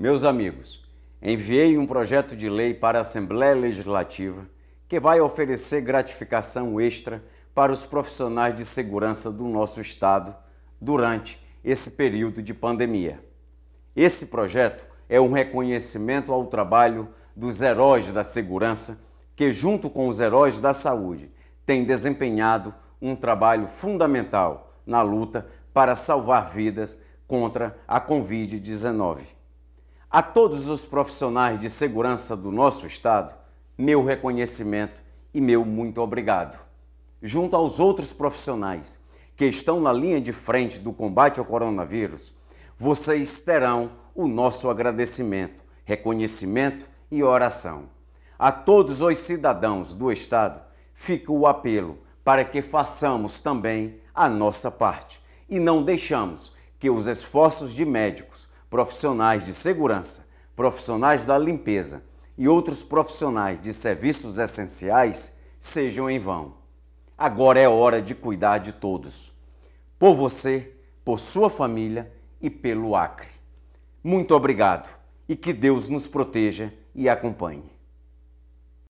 Meus amigos, enviei um projeto de lei para a Assembleia Legislativa que vai oferecer gratificação extra para os profissionais de segurança do nosso Estado durante esse período de pandemia. Esse projeto é um reconhecimento ao trabalho dos heróis da segurança que, junto com os heróis da saúde, têm desempenhado um trabalho fundamental na luta para salvar vidas contra a Covid-19. A todos os profissionais de segurança do nosso Estado, meu reconhecimento e meu muito obrigado. Junto aos outros profissionais que estão na linha de frente do combate ao coronavírus, vocês terão o nosso agradecimento, reconhecimento e oração. A todos os cidadãos do Estado, fica o apelo para que façamos também a nossa parte e não deixamos que os esforços de médicos, profissionais de segurança, profissionais da limpeza e outros profissionais de serviços essenciais sejam em vão. Agora é hora de cuidar de todos. Por você, por sua família e pelo Acre. Muito obrigado e que Deus nos proteja e acompanhe.